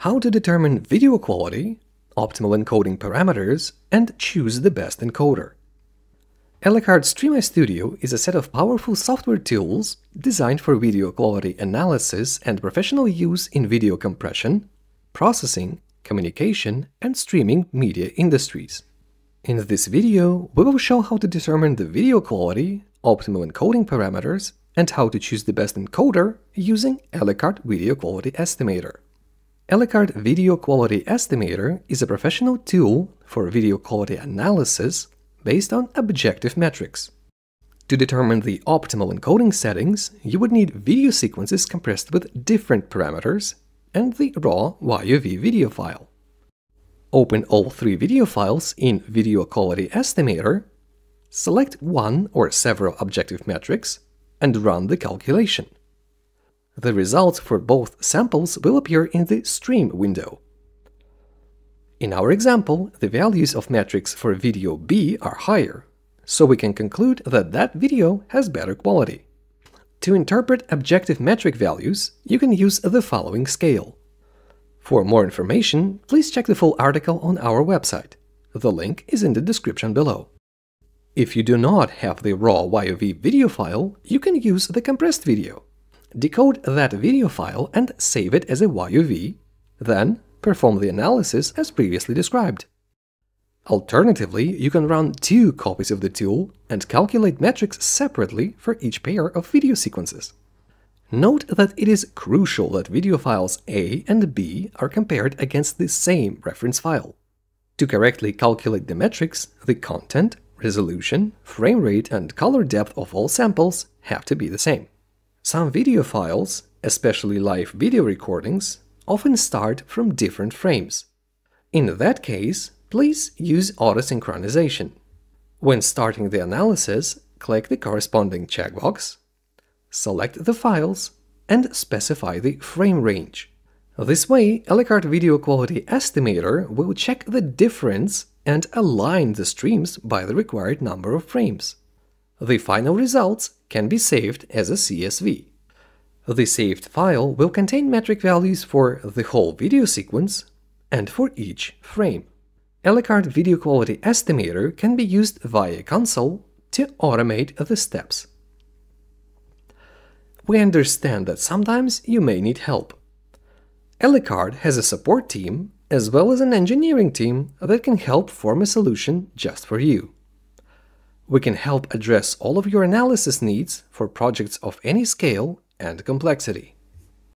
how to determine video quality, optimal encoding parameters, and choose the best encoder. Elecard StreamEye Studio is a set of powerful software tools designed for video quality analysis and professional use in video compression, processing, communication, and streaming media industries. In this video, we will show how to determine the video quality, optimal encoding parameters, and how to choose the best encoder using Elecard Video Quality Estimator. Elecard Video Quality Estimator is a professional tool for video quality analysis based on objective metrics. To determine the optimal encoding settings, you would need video sequences compressed with different parameters and the raw YUV video file. Open all three video files in Video Quality Estimator, select one or several objective metrics, and run the calculation. The results for both samples will appear in the Stream window. In our example, the values of metrics for video B are higher, so we can conclude that that video has better quality. To interpret objective metric values, you can use the following scale. For more information, please check the full article on our website. The link is in the description below. If you do not have the raw YUV video file, you can use the compressed video. Decode that video file and save it as a YUV, then perform the analysis as previously described. Alternatively, you can run two copies of the tool and calculate metrics separately for each pair of video sequences. Note that it is crucial that video files A and B are compared against the same reference file. To correctly calculate the metrics, the content, resolution, frame rate, and color depth of all samples have to be the same. Some video files, especially live video recordings, often start from different frames. In that case, please use auto-synchronization. When starting the analysis, click the corresponding checkbox, select the files, and specify the frame range. This way, Elecard Video Quality Estimator will check the difference and align the streams by the required number of frames. The final results can be saved as a CSV. The saved file will contain metric values for the whole video sequence and for each frame. Elecard Video Quality Estimator can be used via console to automate the steps. We understand that sometimes you may need help. Elecard has a support team as well as an engineering team that can help form a solution just for you. We can help address all of your analysis needs for projects of any scale and complexity.